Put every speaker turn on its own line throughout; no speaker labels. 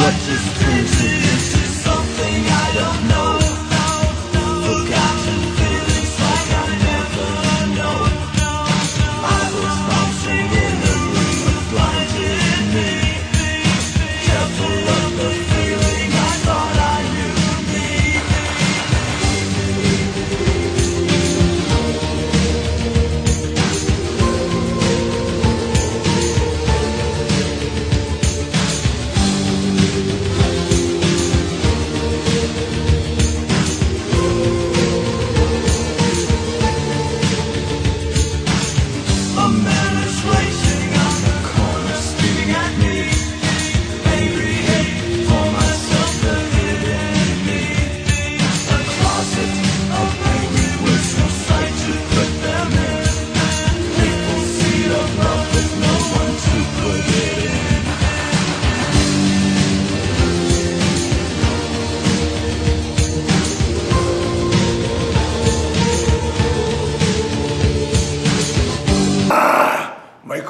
what is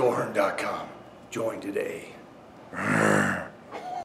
michaelhearn.com. Join today.